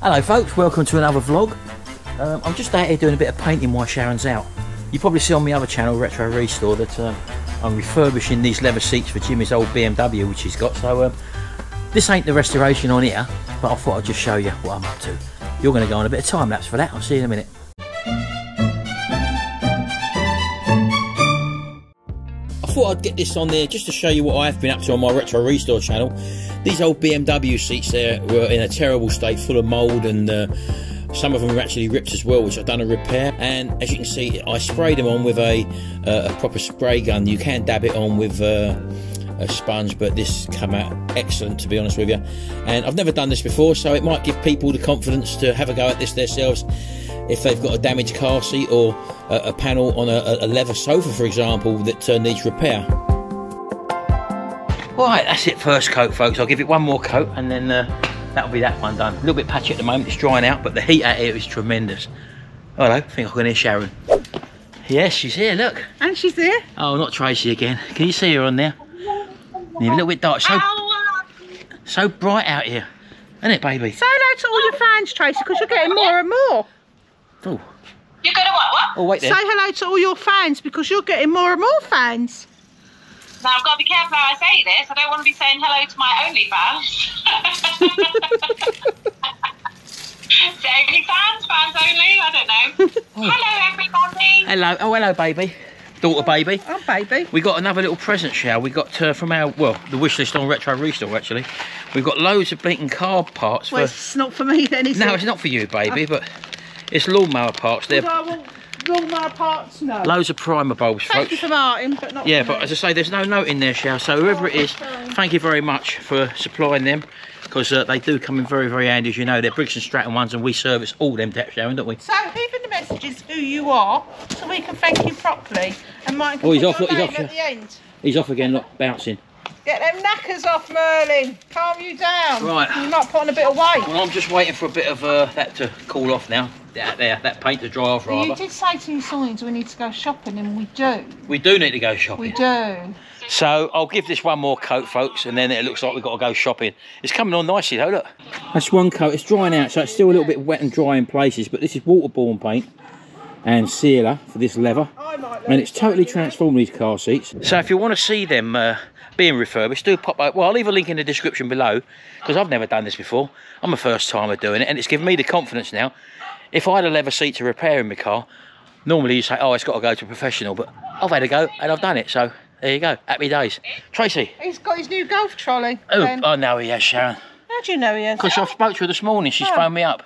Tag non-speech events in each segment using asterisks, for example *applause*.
Hello folks, welcome to another vlog. Um, I'm just out here doing a bit of painting while Sharon's out. You probably see on my other channel, Retro Restore, that uh, I'm refurbishing these leather seats for Jimmy's old BMW which he's got. So um, this ain't the restoration on here, but I thought I'd just show you what I'm up to. You're going to go on a bit of time lapse for that, I'll see you in a minute. Thought I'd get this on there just to show you what I've been up to on my Retro Restore channel. These old BMW seats there were in a terrible state, full of mould and uh, some of them were actually ripped as well, which I've done a repair. And as you can see, I sprayed them on with a, uh, a proper spray gun. You can dab it on with uh, a sponge, but this come out excellent, to be honest with you. And I've never done this before, so it might give people the confidence to have a go at this themselves if they've got a damaged car seat or a, a panel on a, a, leather sofa, for example, that uh, needs repair. Right, that's it first coat, folks. I'll give it one more coat and then uh, that'll be that one done. A little bit patchy at the moment, it's drying out, but the heat out here is tremendous. Hello, I think I can hear Sharon. Yes, she's here, look. And she's there. Oh, not Tracy again. Can you see her on there? Yeah, a little bit dark. So, so bright out here. Isn't it, baby? Say hello to all your fans, Tracy, because you're getting more and more. Oh. You're going to what, what? Oh, wait there. Say hello to all your fans, because you're getting more and more fans. Now, I've got to be careful how I say this. I don't want to be saying hello to my only fans. *laughs* only fans, fans only, I don't know. *laughs* Oh. Hello, everybody. Hello. Oh, hello, baby. Daughter baby. Oh, baby. We got another little present shower. We got uh, from our, well, the wish list on Retro Restore, actually. We've got loads of blinking carb parts. Well, for... it's not for me then, is no, it? it's not for you, baby, but it's lawnmower parts. They're lawnmower parts, no. Loads of primer bulbs, Thank folks. Thank you for Martin, but not Yeah, for but me. as I say, there's no note in there, Shao. So whoever it is, thank you very much for supplying them. Because uh, they do come in very, very handy, as you know. They're Briggs and Stratton ones, and we service all them depth, Sharon, don't we? So, leave in the messages who you are, so we can thank you properly. And Martin can Oh, he's off, look, he's off, at the end. He's off again, look, bouncing. Get them knackers off, Merlin. Calm you down. Right. You might put on a bit of weight. Well, I'm just waiting for a bit of uh, that to cool off now. That, there, that paint to dry off, Well, you did say to your signs we need to go shopping, and we do. We do need to go shopping. We do. So I'll give this one more coat, folks, and then it looks like we've got to go shopping. It's coming on nicely, though, look. That's one coat. It's drying out, so it's still a little bit wet and dry in places, but this is waterborne paint and sealer for this leather. And it's totally transformed these car seats. So if you want to see them uh, being refurbished, do pop up. Well, I'll leave a link in the description below, because I've never done this before. I'm a first timer doing it, and it's given me the confidence now. If I had a leather seat to repair in my car, normally you say, oh, it's got to go to a professional, but I've had a go and I've done it, so there you go. Happy days. Tracy. He's got his new golf trolley. Oh, Ben. I know he has, Sharon. How do you know he has? Because I spoke to her this morning. She's Oh. phoned me up.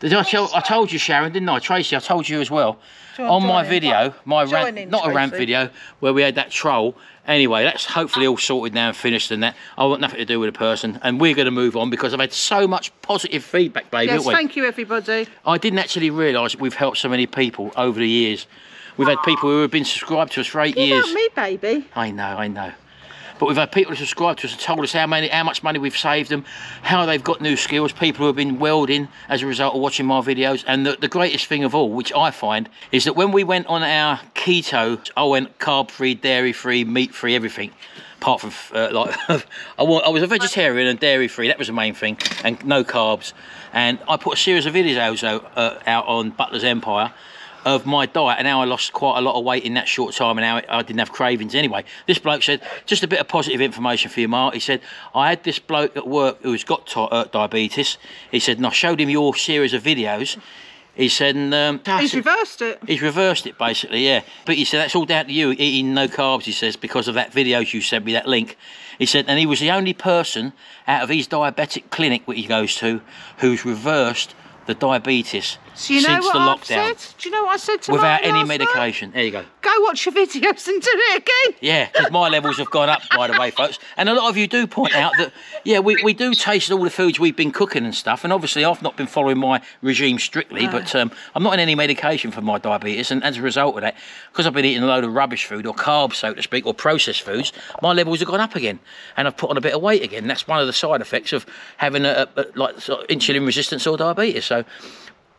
Did I, tell, I told you, Sharon, didn't I? Tracy, I told you as well. On my video, my rant, in, not a rant video, where we had that troll. Anyway, that's hopefully all sorted now and finished and that. I want nothing to do with the person. And we're going to move on because I've had so much positive feedback, baby, Yes, thank you, everybody. I didn't actually realise we've helped so many people over the years. We've had people who have been subscribed to us for eight You years. me, baby. I know, I know. But we've had people who subscribe to us and told us how many, how much money we've saved them, how they've got new skills. People who have been welding as a result of watching my videos. And the, the greatest thing of all, which I find, is that when we went on our keto, I went carb-free, dairy-free, meat-free, everything. Apart from uh, like, *laughs* I, wa- I was a vegetarian and dairy-free. That was the main thing, and no carbs. And I put a series of videos out, uh, out on Butler's Empire of my diet and how I lost quite a lot of weight in that short time and how I didn't have cravings anyway. This bloke said, just a bit of positive information for you, Mark. He said, I had this bloke at work who's got uh, diabetes. He said, and I showed him your series of videos. He said, and, um, He's reversed it. He's reversed it basically, yeah. But he said that's all down to you eating no carbs. He says because of that videos you sent me that link. He said, and he was the only person out of his diabetic clinic that he goes to who's reversed the diabetes You know since what the I've lockdown said? Do you know what I said to without any last night? medication. There you go. Go watch your videos and do it again. Yeah, because my levels have gone up, by the way, folks. And a lot of you do point out that, yeah, we, we do taste all the foods we've been cooking and stuff. And obviously, I've not been following my regime strictly, but um, I'm not on any medication for my diabetes. And as a result of that, because I've been eating a load of rubbish food or carbs, so to speak, or processed foods, my levels have gone up again. And I've put on a bit of weight again. That's one of the side effects of having a, a, a like sort of insulin resistance or diabetes. So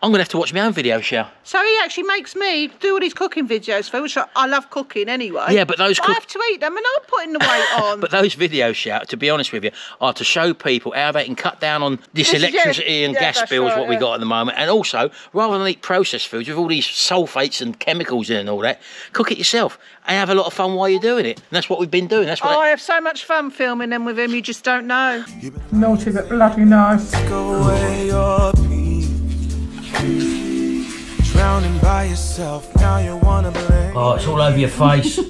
I'm gonna have to watch my own video, show. So he actually makes me do all these cooking videos for which I, I love cooking anyway. Yeah, but those I have to eat them and I'm putting the weight *laughs* on. But those videos, Shout, to be honest with you, are to show people how they can cut down on this This is- yeah, electricity and yeah, gas bills, right, what we yeah. got at the moment. And also, rather than eat processed foods with all these sulfates and chemicals in and all that, cook it yourself and have a lot of fun while you're doing it. And that's what we've been doing. That's what Oh, I have so much fun filming them with him, you just don't know. Naughty but bloody nice. Drowning by yourself, now you wanna blame. Oh, it's all over your face. *laughs*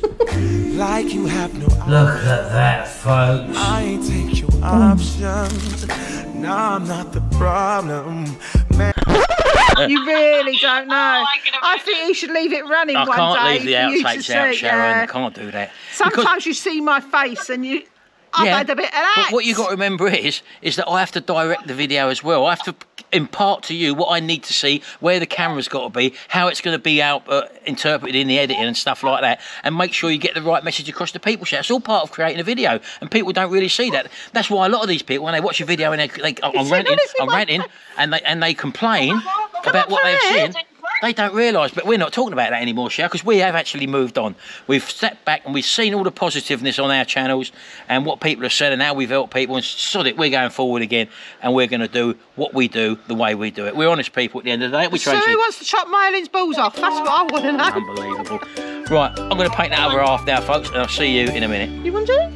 Like you have no Look at that, folks. I ain't take your options. Now I'm not the problem. Man, *laughs* You really don't *laughs* oh, know. I I think you should leave it running I one can't day leave the for you to outtakes out, see, Sharon. yeah. I can't do that. Sometimes Because- you see my face and you. I've Yeah, had a bit of But what you got to remember is, is that I have to direct the video as well. I have to impart to you what I need to see, where the camera's got to be, how it's going to be out uh, interpreted in the editing and stuff like that, and make sure you get the right message across to people. Share. It's all part of creating a video, and people don't really see that. That's why a lot of these people, when they watch a video and they, they I'm ranting, I'm ranting, and they and they complain about what they've seen. They don't realise, but we're not talking about that anymore, Shell, because we have actually moved on. We've stepped back and we've seen all the positiveness on our channels and what people have said and how we've helped people. And sod it, we're going forward again and we're going to do what we do the way we do it. We're honest people at the end of the day. We so Tracy? who wants to chop Merlin's balls off? That's what I want to know. Unbelievable. Right, I'm going to paint that other half now, folks, and I'll see you in a minute. You want to?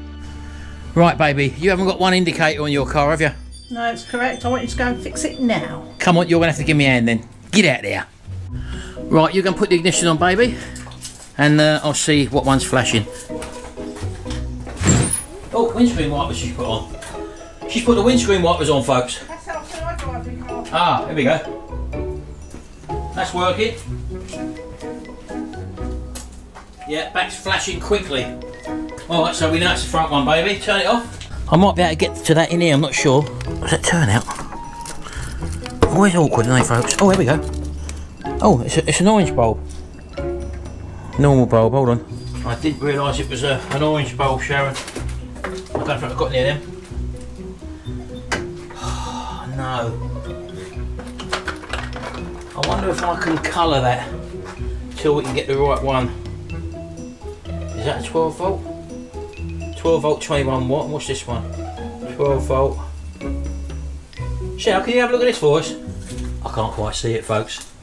Right, baby, you haven't got one indicator on your car, have you? No, it's correct. I want you to go and fix it now. Come on, you're going to have to give me a hand then. Get out there. Right, you're going to put the ignition on, baby, and uh, I'll see what one's flashing. Oh, windscreen wipers she's put on. She's put the windscreen wipers on, folks. That's how I drive the car. Ah, here we go. That's working. Yeah, back's flashing quickly. Alright, so we know it's the front one, baby. Turn it off. I might be able to get to that in here, I'm not sure. What's that turn out? Always awkward, aren't they, folks? Oh, here we go. Oh, it's, it's an orange bulb. Normal bulb, hold on. I didn't realise it was a, an orange bulb, Sharon. I don't think I've got any of them. Oh, *sighs* no. I wonder if I can colour that till we can get the right one. Is that a 12 volt? 12 volt 21 watt. What's this one? 12 volt. Shell, can you have a look at this for us? I can't quite see it, folks.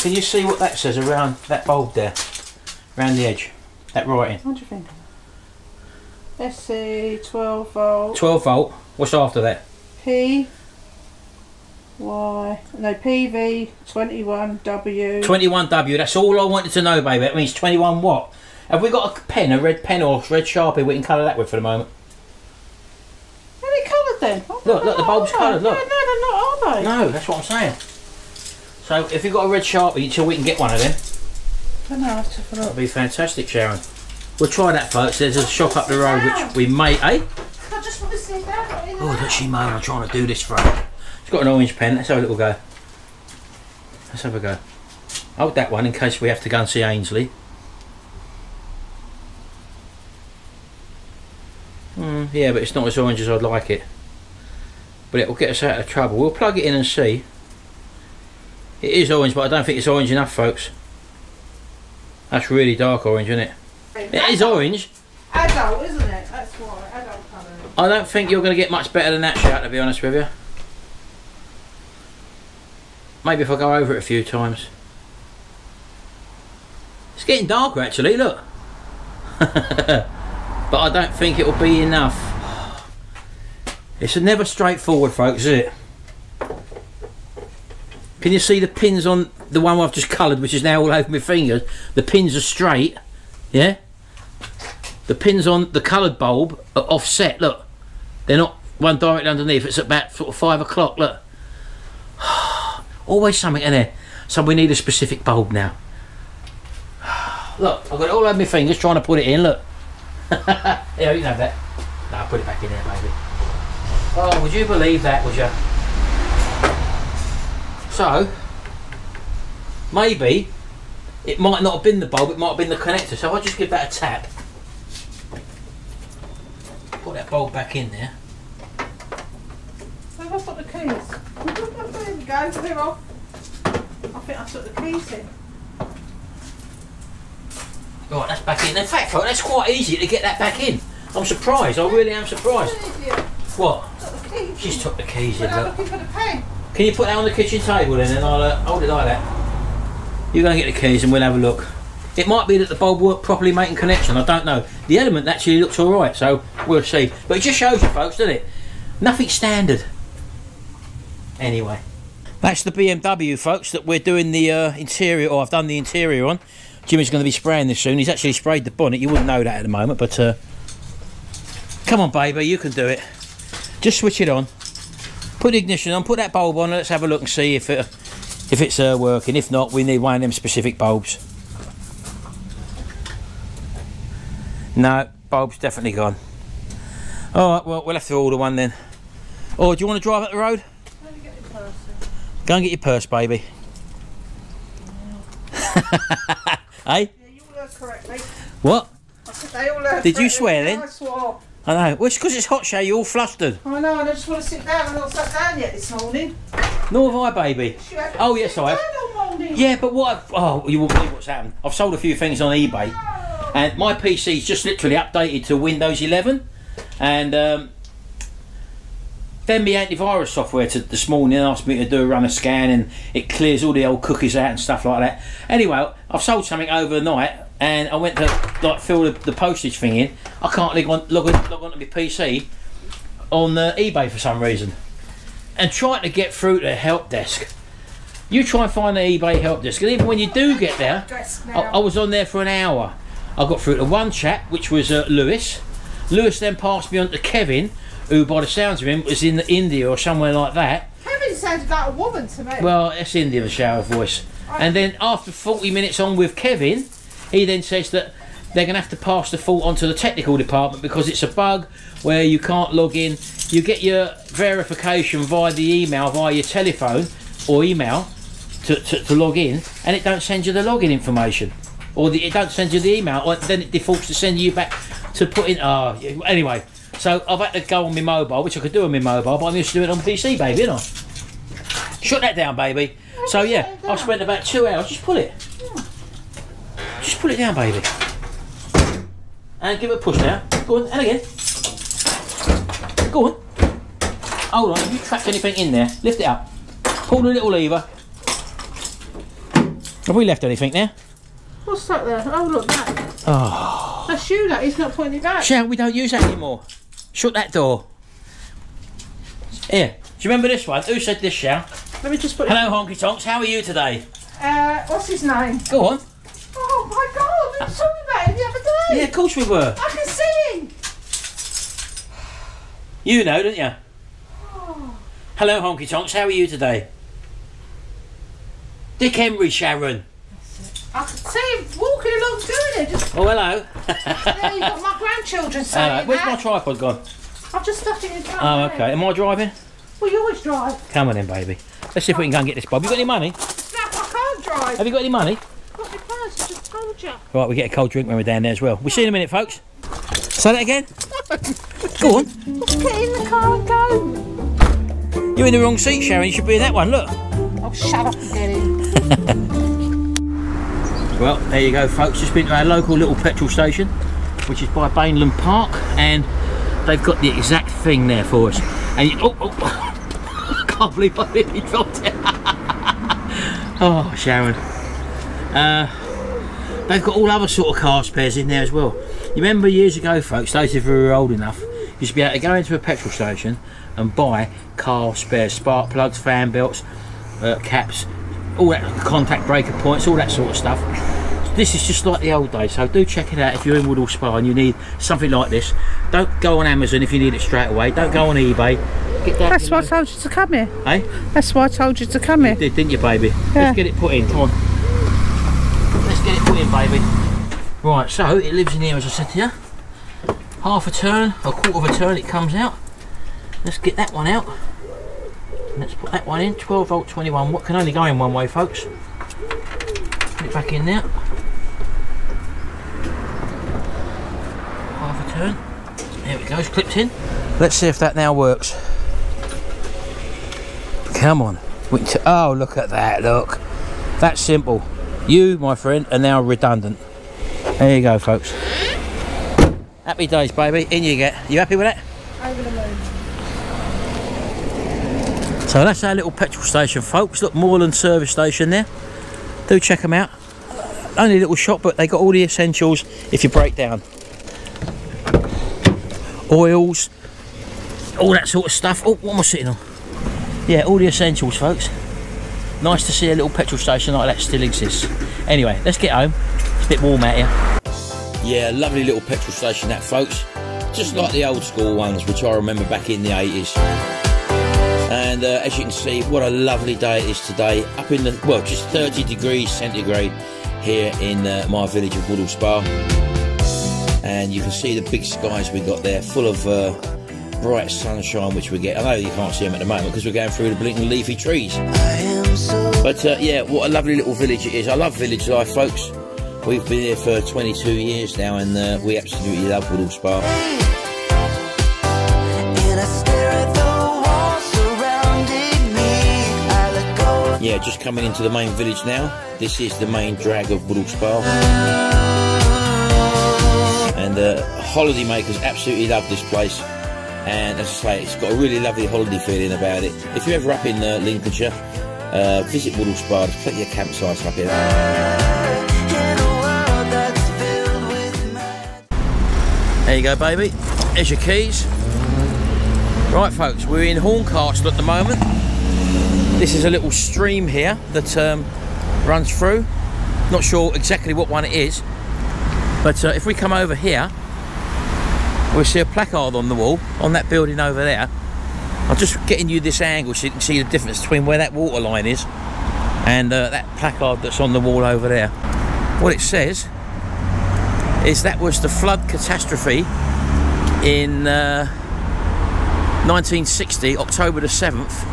Can you see what that says around that bulb there? Around the edge. That writing. What do you think? SC 12 volt 12 volt. What's after that? P Y no PV 21 W 21W. That's all I wanted to know, baby. That means 21 watt. Have we got a pen, a red pen or red sharpie we can colour that with for the moment? Are they coloured then? Look, look, the bulb's coloured, look. No, no, they're not, are they? No, that's what I'm saying. So if you've got a red sharpie until we can get one of them, I know, I'll have to have a look. that'd be fantastic, Sharon. We'll try that, folks. There's a shop up the road which we may, eh? I just want to see that. Oh, look, she moan. I'm trying to do this for her. She's got an orange pen. Let's have a little go. Let's have a go. Hold that one in case we have to go and see Ainsley. Mm, yeah, but it's not as orange as I'd like it. But it will get us out of trouble. We'll plug it in and see. It is orange, but I don't think it's orange enough, folks. That's really dark orange, isn't it? It is orange. Adult, isn't it? That's why. Adult colour. I don't think you're going to get much better than that shout, to be honest with you. Maybe if I go over it a few times. It's getting darker actually, look. *laughs* but I don't think it'll be enough. It's never straightforward, folks, is it? Can you see the pins on the one I've just coloured, which is now all over my fingers? The pins are straight, yeah? The pins on the coloured bulb are offset, look. They're not one directly underneath, it's about sort of five o'clock, look. *sighs* Always something in there. So we need a specific bulb now. *sighs* Look, I've got it all over my fingers trying to put it in, look. *laughs* yeah, you can have that. No, put it back in there, baby. Oh, would you believe that, would you? So, maybe it might not have been the bulb, it might have been the connector. So I'll just give that a tap. Put that bulb back in there. So I've got the keys. *laughs* there we go, they're off. think I took the keys in. Right, that's back in. In fact, that's quite easy to get that back in. I'm surprised. I really am surprised. What? Took the keys. She's took the keys in. Look. Can you put that on the kitchen table then, and I'll uh, hold it like that. You go and get the keys, and we'll have a look. It might be that the bulb worked properly making connection. I don't know. The element actually looks all right, so we'll see. But it just shows you, folks, doesn't it? Nothing standard. Anyway. That's the BMW, folks, that we're doing the uh, interior, or I've done the interior on. Jimmy's going to be spraying this soon. He's actually sprayed the bonnet. You wouldn't know that at the moment, but uh, come on, baby, you can do it. Just switch it on. Put the ignition on. Put that bulb on. Let's have a look and see if it if it's uh, working. If not, we need one of them specific bulbs. No, bulb's definitely gone. All right, well, we'll have to order one then. Or do you want to drive up the road? Let me get the purse. Go and get your purse, baby. *laughs* hey, Yeah, you all heard correctly. what? I said they all heard Did you swear then? I swore. I know. Well, it's because it's hot, Shay. You're all flustered. I know, and I just want to sit down. I'm not sat down yet this morning. Nor have I, baby. Oh, yes, I have. Yeah, but what? I've, oh, you won't believe what's happened. I've sold a few things on eBay, and my PC's just literally updated to Windows 11, and um, then my antivirus software to, this morning asked me to do a run a scan, and it clears all the old cookies out and stuff like that. Anyway, I've sold something overnight, and I went to like fill the, the postage thing in. I can't log on log, on, log onto my PC on uh, eBay for some reason, and trying to get through to the help desk. You try and find the eBay help desk, and even when you do get there, I. I was on there for an hour. I got through to one chap, which was uh, Lewis. Lewis then passed me on to Kevin, who, by the sounds of him, was in India or somewhere like that. Kevin sounded like a woman to me. Well, that's India, the shower voice. And then after 40 minutes on with Kevin, he then says that they're going to have to pass the fault onto the technical department because it's a bug where you can't log in. You get your verification via the email, via your telephone or email to, to, to log in, and it don't send you the login information. Or the, it don't send you the email, or then it defaults to send you back to put in. Oh, yeah, anyway. So I've had to go on my mobile, which I could do on my mobile, but I'm used to do it on PC, baby, you know. Shut that down, baby. So yeah, I've spent about two hours. Just pull it. Just pull it down, baby. And give it a push now. Go on, and again. Go on. Hold on, have you trapped anything in there? Lift it up. Pull the little lever. Have we left anything there? What's that there? Oh, look, that. Oh. That's you, that. He's not pointing back. Shall we don't use that anymore? Shut that door. Here. Do you remember this one? Who said this, Shall? Let me just put it. Hello, Honky Tonks. How are you today? Uh, what's his name? Go on. Oh my god, we were talking about him the other day. Yeah, of course we were. I can see him. You know, don't you? Oh. Hello, Honky Tonks. How are you today? Dick Emery, Sharon. I can see him walking along doing it. Just Oh, hello. there, you've got my grandchildren *laughs* saying Hello. Where's my tripod gone? I've just stuck it in front. Oh, of me. okay. Am I driving? Well, you always drive. Come on then, baby. Let's see if we can go and get this bob. You got any money? Snap, I can't drive. Have you got any money? Got my purse, I just told you. Right, we get a cold drink when we're down there as well. We'll see you in a minute, folks. Say that again. *laughs* Go on. Let's get in the car and go. You're in the wrong seat, Sharon. You should be in that one. Look. Oh, shut up and get in. *laughs* Well, there you go, folks. Just been to our local little petrol station, which is by Bainland Park, and they've got the exact thing there for us. And you, oh, oh, *laughs* I can't believe I nearly dropped it. oh, Sharon. Uh, they've got all other sort of car spares in there as well. You remember years ago, folks, those of you who are old enough, you used to be able to go into a petrol station and buy car spares, spark plugs, fan belts, uh, caps, all that contact breaker points, all that sort of stuff. This is just like the old days, so do check it out if you're in Woodhall Spa and you need something like this. Don't go on Amazon if you need it straight away. Don't go on eBay. Get that. That's you why I told you to come here. Hey, That's why I told you to come here. did, didn't you, baby? Yeah. Let's get it put in. Come on. It baby. Right, so it lives in here, as I said you. Half a turn, a quarter of a turn, it comes out. Let's get that one out. Let's put that one in. 12 volt 21 watt can only go in one way, folks. Put it back in there. Half a turn. There it goes, clipped in. Let's see if that now works. Come on. Oh, look at that, look. That's simple. You, my friend, are now redundant. There you go, folks. Happy days, baby. In you get. You happy with that? Over the moon. So that's our little petrol station, folks. Look, Moreland service station there. Do check them out. Only a little shop, but they got all the essentials if you break down. Oils, all that sort of stuff. Oh, what am I sitting on? Yeah, all the essentials, folks. Nice to see a little petrol station like that still exists. Anyway, let's get home. It's a bit warm out here. Yeah, lovely little petrol station that, folks. Just like the old school ones, which I remember back in the 80s. And uh, as you can see, what a lovely day it is today. Up in the, well, just 30 degrees centigrade here in uh, my village of Woodhall Spa. And you can see the big skies we got there, full of uh, bright sunshine, which we get. I know you can't see them at the moment because we're going through the blinking leafy trees. But uh, yeah, what a lovely little village it is. I love village life, folks. We've been here for 22 years now, and uh, we absolutely love Woodhall Spa. And I stare at the walls surrounding me. I let go. Yeah, just coming into the main village now. This is the main drag of Woodhall Spa. And the uh, holidaymakers absolutely love this place. And as I say, it's got a really lovely holiday feeling about it. If you're ever up in uh, Lincolnshire, uh, visit Woodhall Spa. There's plenty of campsites up here. There you go, baby. There's your keys. Right, folks, we're in Horncastle at the moment. This is a little stream here that um, runs through. Not sure exactly what one it is, but uh, if we come over here, we'll see a placard on the wall on that building over there. I'm just getting you this angle so you can see the difference between where that water line is and uh, that placard that's on the wall over there. What it says is that was the flood catastrophe in uh, 1960, October the 7th,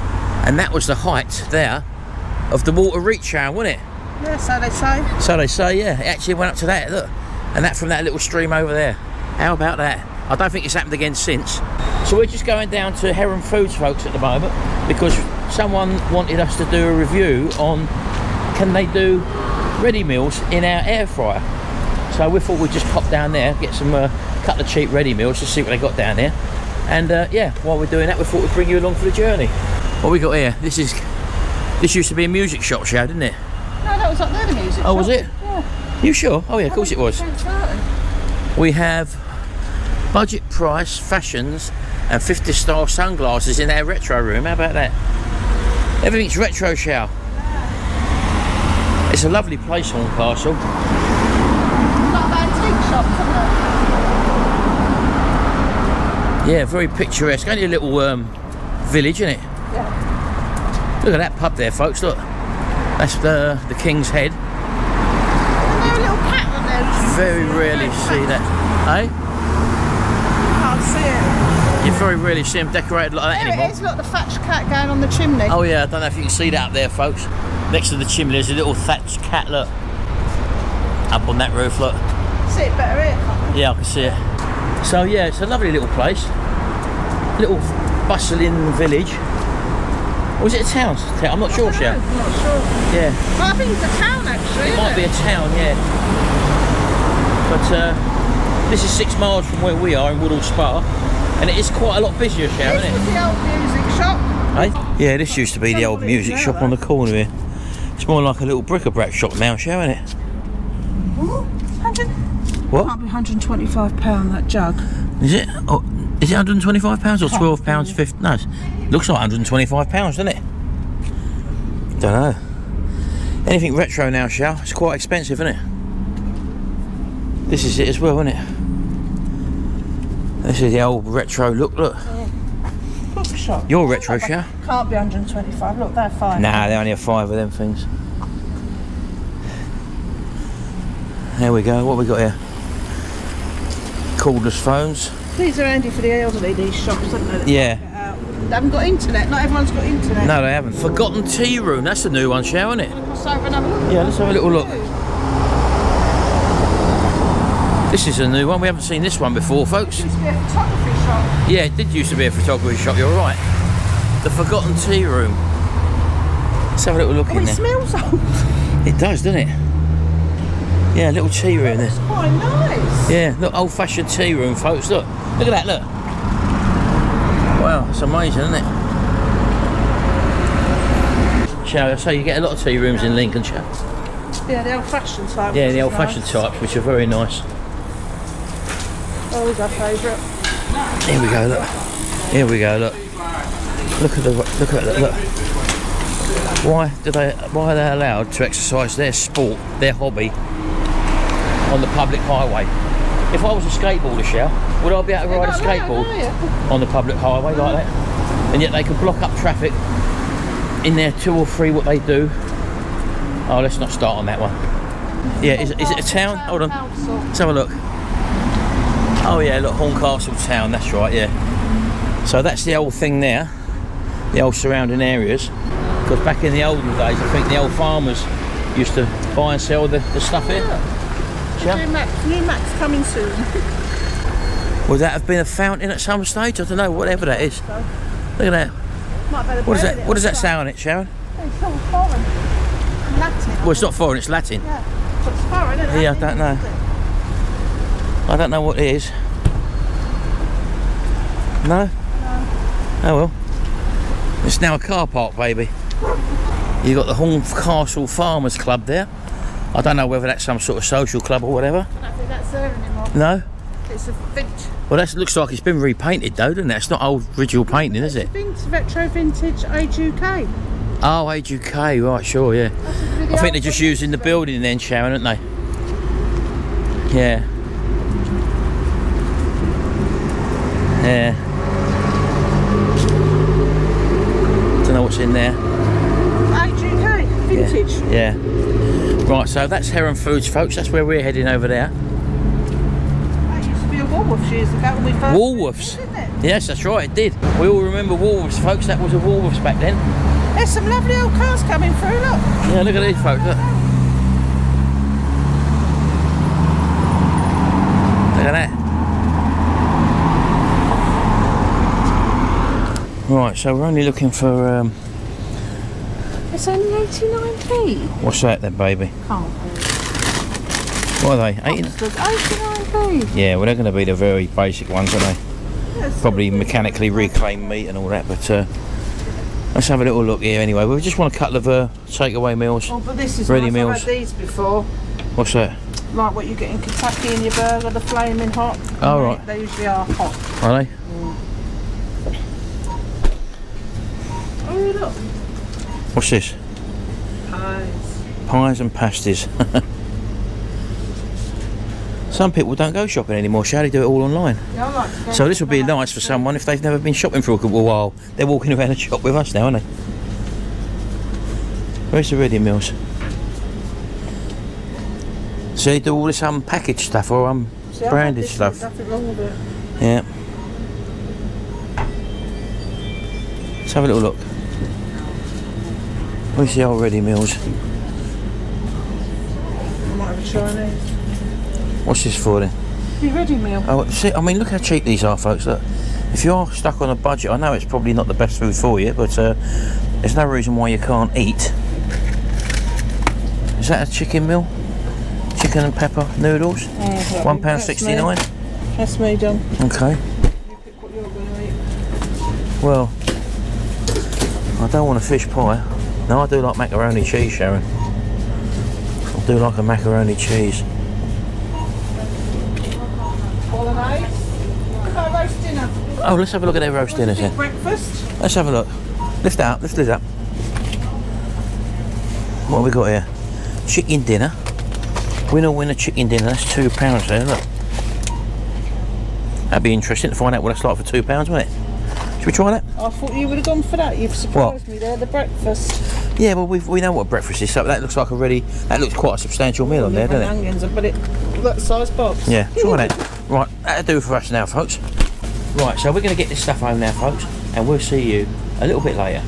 and that was the height there of the water reach shower, wasn't it? Yeah, so they say. So they say, yeah, it actually went up to that, look, and that from that little stream over there. How about that? I don't think it's happened again since. So we're just going down to Heron Foods, folks, at the moment because someone wanted us to do a review on can they do ready meals in our air fryer. So we thought we'd just pop down there, get some uh, couple of cheap ready meals to see what they got down there. And uh, yeah, while we're doing that, we thought we'd bring you along for the journey. What we got here? This is this used to be a music shop, show, didn't it? No, that was up there, the music. Oh, was it? Yeah. You sure? Oh yeah, of course it was. We have budget price fashions and 50 star sunglasses in our retro room. How about that? Everything's retro, show. It's a lovely place, Horncastle. Like the antique Yeah, very picturesque. Only a little um, village, isn't it? Yeah. Look at that pub there, folks. Look, that's the the King's Head. Isn't there a little cat on there? Very rarely see that. Eh? Can't see it. You very rarely see them decorated like that There anymore. it is, look, the thatched cat going on the chimney. Oh yeah, I don't know if you can see that up there, folks. Next to the chimney, there's a little thatched cat. Look, up on that roof. Look. See it better here. can't Yeah, I can see it. So yeah, it's a lovely little place. Little bustling village. Or was it a town? I'm not sure? Shell. I'm not sure. Yeah, Well, I think it's a town actually. it might be a town, yeah. But uh, this is six miles from where we are in Woodhall Spa, and it is quite a lot busier, This isn't it? the old music shop. Eh? Yeah, this used to be the old music shop on the corner here. It's more like a little bric-a-brac shop now, Shell, isn't it? What? Can't be 125 pound that jug. Is it? Oh, is it 125 pounds or 12 pounds 50? No, it looks like 125 pounds, doesn't it? Don't know. Anything retro now, shall? It's quite expensive, isn't it? This is it as well, isn't it? This is the old retro look. Look, shop. your retro, shall? Can't be 125. Look, they're five. Nah, they only have five of them things. There we go. What we got here? Cordless phones. These are handy for the elderly. These shops, aren't they? Yeah. They haven't got internet. Not everyone's got internet. No, they haven't. Forgotten Tea Room. That's a new one, shall, isn't it? Cross over have a look. Yeah, let's have a little look. This is a new one. We haven't seen this one before, folks. Used to be a photography shop. Yeah, it did used to be a photography shop. You're right. The Forgotten Tea Room. Let's have a little look Oh, in it there. smells old. It does, doesn't it? Yeah, a little tea room there. Quite nice. Yeah, look, old-fashioned tea room, folks. Look, look at that. Look. Wow, it's amazing, isn't it? Shall I say you get a lot of tea rooms in Lincolnshire? Yeah, the old-fashioned type. Yeah, the old-fashioned nice. types, which are very nice. Our favourite. Here we go. Look. Here we go. Look. Look at the. Look at the. Look. Why do they? Why are they allowed to exercise their sport, their hobby, on the public highway? If I was a skateboarder, shall would I be able to ride a allowed, skateboard on the public highway like that? And yet they can block up traffic in their two or three. What they do. Oh, let's not start on that one. Yeah, is, is it a town? Hold on. Let's have a look. Oh yeah, look, Horncastle town, that's right, yeah. So that's the old thing there, the old surrounding areas. Because back in the olden days, I think the old farmers used to buy and sell the, the stuff here. Yeah. New Max, new Max coming soon. *laughs* Would that have been a fountain at some stage? I don't know, whatever that is. Look at that. Might What, is that, what does that sound it, Sharon? It's all foreign. Latin. Well, it's not foreign, it's Latin. Yeah, but it's foreign, isn't it? Yeah, I don't know. I don't know what it is. No? Oh well. It's now a car park, baby. You've got the Horncastle Farmers Club there. I don't know whether that's some sort of social club or whatever. I don't think that's there anymore. No? It's a vintage, Well, that looks like it's been repainted though, doesn't it? It's not old original painting, is it? vintage retro vintage age UK. Oh, Age UK, right, sure, yeah. I think they're just using the building then, Sharon, aren't they? Yeah. Yeah. Don't know what's in there. Age vintage. Yeah. Right, so that's Heron Foods, folks. That's where we're heading over there. That used to be a Woolworths years ago when we first. Woolworths. Yes, that's right, it did. We all remember Woolworths, folks. That was a Woolworths back then. There's some lovely old cars coming through. Look. Yeah, look at these folks. Look. Look at that. Right, so we're only looking for um, It's only 89p. what's that then, baby? Can't What are they? 18? be. It's 89p. Yeah, well, they're going to be the very basic ones, aren't they? Yes. Probably mechanically reclaimed meat and all that, but uh, let's have a little look here anyway. We just want a couple of uh, takeaway meals. Oh, but this is Ready nice. meals. I've had these before. What's that? Like what you get in Kentucky in your burger, the flaming hot. Oh, They- right. They usually are hot. Are they? Oh, look. What's this? Pies. Pies and pasties. *laughs* Some people don't go shopping anymore, shall they do it all online? Yeah, I like to So this would be nice for someone if they've never been shopping for a good while. They're walking around the shop with us now, aren't they? Where's the ready meals? So they do all this unpackaged stuff or um See, branded this, stuff. Nothing wrong with it. Yeah. Let's have a little look. Where's the old ready meals? I might have a Chinese. What's this for then? Be ready meal. Oh, see, I mean, look how cheap these are, folks. Look, if you are stuck on a budget, I know it's probably not the best food for you, but uh, there's no reason why you can't eat. Is that a chicken meal? Chicken and pepper noodles? One pound That's sixty nine. me. That's me done. Okay. You pick what you're going to eat. Well, I don't want a fish pie. No, I do like macaroni cheese, Sharon. I do like a macaroni cheese. Bolognese. What about roast dinner? Oh, let's have a look at their roast dinners then. Breakfast. Let's have a look. Lift that up, lift it up. What have we got here? Chicken dinner. Winner winner chicken dinner, that's two pounds there, look. That'd be interesting to find out what that's like for two pounds, wouldn't it? Should we try that? I thought you would have gone for that. You've surprised me there. The breakfast. Yeah, well we we know what breakfast is, so that looks like a really that looks quite a substantial meal on there, doesn't it? Onions, I bet it that size box. Yeah, that. Right, that'll do for us now, folks. Right, so we're going to get this stuff home now, folks, and we'll see you a little bit later.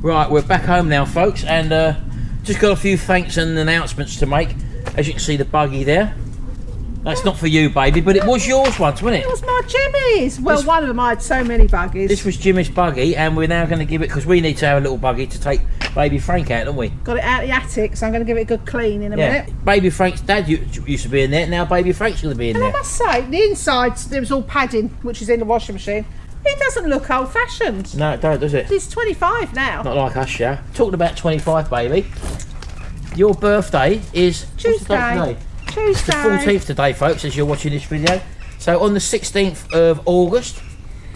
Right, we're back home now, folks, and uh, just got a few thanks and announcements to make. As you can see, the buggy there. That's not for you, baby, but it was yours once, wasn't It it? was my Jimmy's. Well, This- one of them I had so many buggies. This was Jimmy's buggy, and we're now going to give it because we need to have a little buggy to take baby Frank out, don't we? Got it out of the attic, so I'm going to give it a good clean in a Yeah. minute. Baby Frank's dad used to be in there. Now baby Frank's going to be in there. And I must say, the inside, there was all padding, which is in the washing machine. It doesn't look old fashioned. No, it don't, does it? He's 25 now. Not like us, yeah. Talking about 25, baby. Your birthday is date Tuesday. today? Tuesday. The 14th today, folks, as you're watching this video. So on the 16th of August,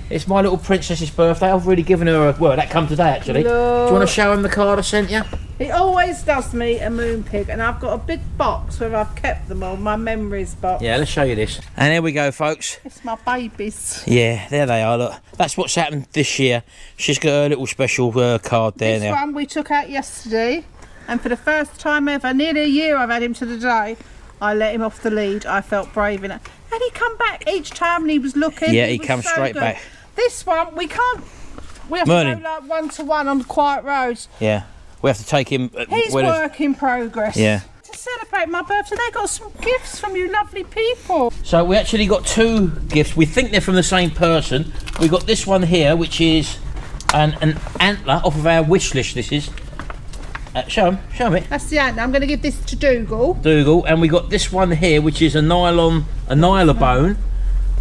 it's my little princess's birthday. I've really given her a well. That come today, actually. Do you want to show him the card I sent you? He always does me a Moonpig, and I've got a big box where I've kept them all, my memories box. Yeah, let's show you this. And here we go, folks. It's my babies. Yeah, there they are. Look, that's what's happened this year. She's got her little special uh, card there now. This now. one we took out yesterday, and for the first time ever, nearly a year I've had him to the day, I let him off the lead. I felt brave enough. And he come back each time and he was looking. Yeah, he was comes so straight good. back. This one, we can't. We have Merlin. to go like one to one on quiet roads. Yeah, we have to take him. Uh, He's work in progress. Yeah. To celebrate my birthday, they got some gifts from you lovely people. So we actually got two gifts. We think they're from the same person. We got this one here, which is an, an antler off of our wish list. This is. Uh, show him, show me. That's the end. I'm going to give this to Dougal. Dougal, and we got this one here, which is a nylon, a Nylabone,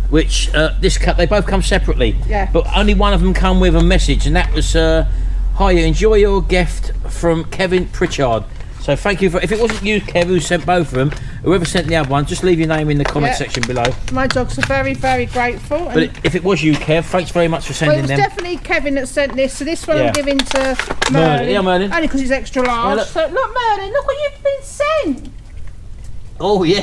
which uh, this cut. They both come separately. Yeah. But only one of them come with a message, and that was, uh, "Hi, enjoy your gift from Kevin Pritchard." So thank you for. If it wasn't you, Kev, who sent both of them, whoever sent the other one, just leave your name in the comment Yeah. section below. My dogs are very, very grateful. But if it was you, Kev, thanks very much for well, sending it was them. definitely Kevin that sent this, so this one Yeah. I'm giving to Merlin. Merlin. Yeah, Merlin. Only because he's extra large. look. So look, Merlin, look what you've been sent. Oh yeah,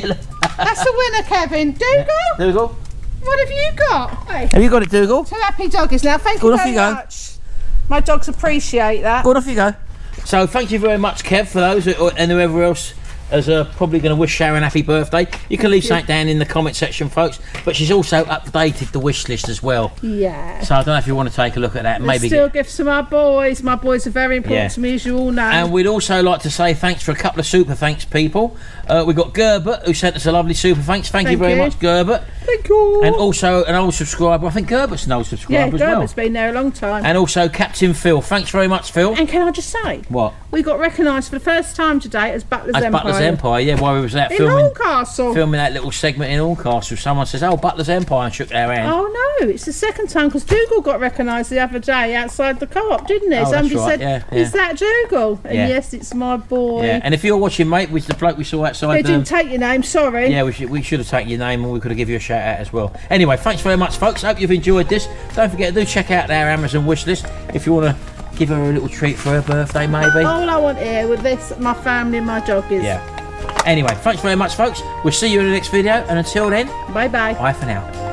That's a winner, Kevin. *laughs* Dougal, Dougal. what have you got? Hey, Have you got it, Dougal? two happy doggies now. Thank Good, you off very you go. much. My dogs appreciate that. Good, off you go. So thank you very much, Kev, for those and whoever else is uh, probably going to wish Sharon happy birthday. You can leave something down in the comment section, folks. But she's also updated the wish list as well. Yeah. So I don't know if you want to take a look at that. Maybe. still Get, gifts to my boys. My boys are very important Yeah. to me, as you all know. and we'd also like to say thanks for a couple of super thanks people. Uh, we got Gerbert who sent us a lovely super thanks. Thank, you very you. much, Gerbert. Thank you. And also an old subscriber. I think Gerbert's an old yeah, subscriber as well. Gerbert's been there a long time. And also Captain Phil. Thanks very much, Phil. And can I just say, What? we got recognised for the first time today as Butler's That's Empire. Butler's Empire. Yeah, while we was out In filming. Oldcastle. filming that little segment in Allcastle, someone says, "Oh, Butler's Empire," and shook their hand. Oh no, it's the second time because Dougal got recognised the other day outside the co-op, didn't he? Oh, Somebody right, said, yeah, "Is that Dougal?" And Yeah. yes, it's my boy. Yeah, and if you're watching, mate, with the bloke we saw outside, they outside, didn't the, take your name. Sorry. yeah, we should we should have taken your name and we could have given you a shout out as well. Anyway, thanks very much, folks. Hope you've enjoyed this. Don't forget to do check out our Amazon wish list if you want to give her a little treat for her birthday, maybe. All I want here with this, my family and my doggies. Yeah. Anyway, thanks very much, folks. We'll see you in the next video, and until then, Bye bye. bye for now.